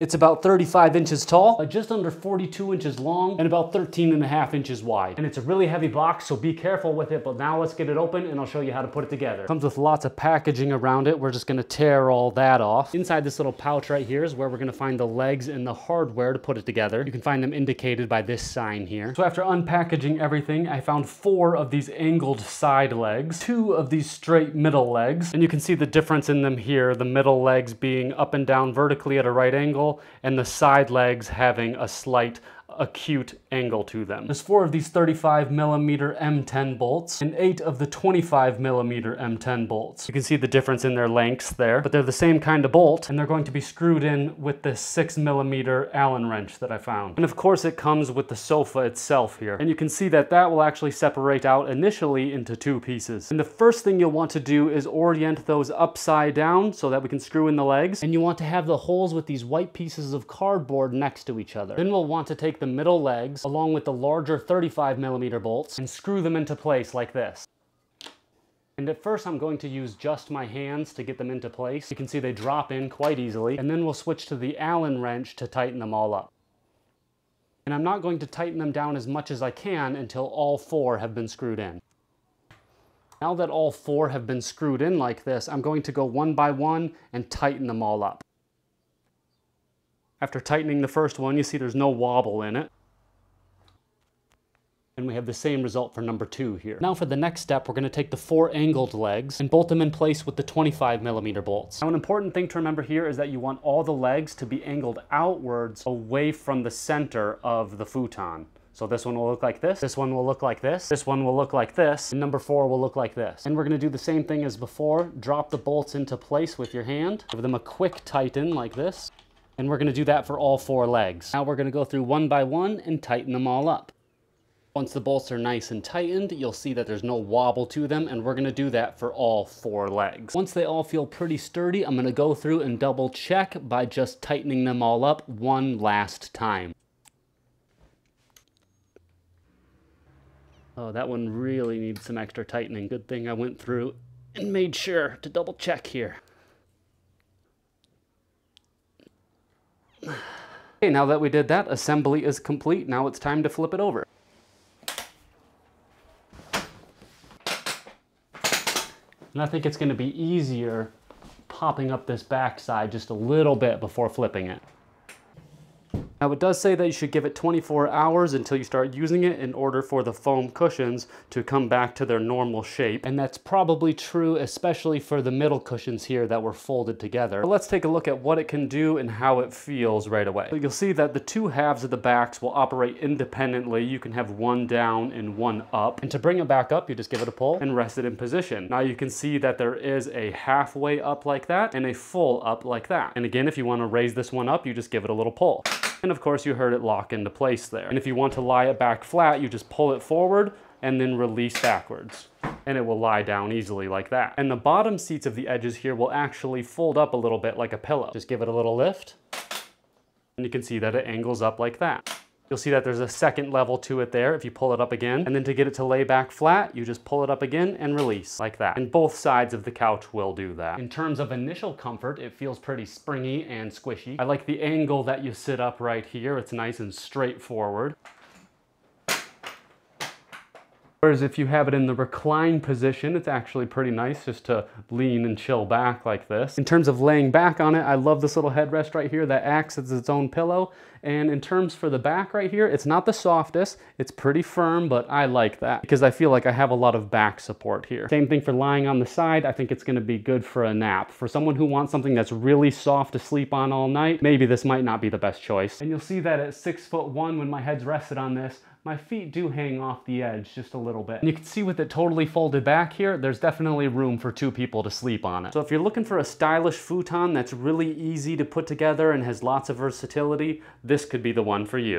It's about 35 inches tall, uh, just under 42 inches long, and about 13 and a half inches wide. And it's a really heavy box, so be careful with it, but now let's get it open and I'll show you how to put it together. Comes with lots of packaging around it. We're just gonna tear all that off. Inside this little pouch right here is where we're gonna find the legs and the hardware to put it together. You can find them indicated by this sign here. So after unpackaging everything, I found four of these angled side legs, two of these straight middle legs, and you can see the difference in them here, the middle legs being up and down vertically at a right angle, and the side legs having a slight acute angle to them. There's four of these 35 millimeter M10 bolts and eight of the 25 millimeter M10 bolts. You can see the difference in their lengths there, but they're the same kind of bolt and they're going to be screwed in with this six millimeter Allen wrench that I found. And of course it comes with the sofa itself here. And you can see that that will actually separate out initially into two pieces. And the first thing you'll want to do is orient those upside down so that we can screw in the legs. And you want to have the holes with these white pieces of cardboard next to each other. Then we'll want to take the middle legs along with the larger 35 millimeter bolts and screw them into place like this. And at first I'm going to use just my hands to get them into place. You can see they drop in quite easily. And then we'll switch to the Allen wrench to tighten them all up. And I'm not going to tighten them down as much as I can until all four have been screwed in. Now that all four have been screwed in like this, I'm going to go one by one and tighten them all up. After tightening the first one, you see there's no wobble in it. And we have the same result for number two here. Now for the next step, we're gonna take the four angled legs and bolt them in place with the 25 millimeter bolts. Now an important thing to remember here is that you want all the legs to be angled outwards away from the center of the futon. So this one will look like this, this one will look like this, this one will look like this, and number four will look like this. And we're gonna do the same thing as before. Drop the bolts into place with your hand, give them a quick tighten like this, and we're gonna do that for all four legs. Now we're gonna go through one by one and tighten them all up. Once the bolts are nice and tightened, you'll see that there's no wobble to them, and we're gonna do that for all four legs. Once they all feel pretty sturdy, I'm gonna go through and double check by just tightening them all up one last time. Oh, that one really needs some extra tightening. Good thing I went through and made sure to double check here. Okay, now that we did that, assembly is complete. Now it's time to flip it over. And I think it's gonna be easier popping up this backside just a little bit before flipping it. Now it does say that you should give it 24 hours until you start using it in order for the foam cushions to come back to their normal shape. And that's probably true, especially for the middle cushions here that were folded together. But let's take a look at what it can do and how it feels right away. You'll see that the two halves of the backs will operate independently. You can have one down and one up. And to bring it back up, you just give it a pull and rest it in position. Now you can see that there is a halfway up like that and a full up like that. And again, if you wanna raise this one up, you just give it a little pull. And of course you heard it lock into place there. And if you want to lie it back flat, you just pull it forward and then release backwards. And it will lie down easily like that. And the bottom seats of the edges here will actually fold up a little bit like a pillow. Just give it a little lift. And you can see that it angles up like that. You'll see that there's a second level to it there if you pull it up again. And then to get it to lay back flat, you just pull it up again and release like that. And both sides of the couch will do that. In terms of initial comfort, it feels pretty springy and squishy. I like the angle that you sit up right here. It's nice and straightforward. Whereas if you have it in the recline position, it's actually pretty nice just to lean and chill back like this. In terms of laying back on it, I love this little headrest right here that acts as its own pillow. And in terms for the back right here, it's not the softest, it's pretty firm, but I like that because I feel like I have a lot of back support here. Same thing for lying on the side, I think it's gonna be good for a nap. For someone who wants something that's really soft to sleep on all night, maybe this might not be the best choice. And you'll see that at six foot one, when my head's rested on this, my feet do hang off the edge just a little bit. And you can see with it totally folded back here, there's definitely room for two people to sleep on it. So if you're looking for a stylish futon that's really easy to put together and has lots of versatility, this could be the one for you.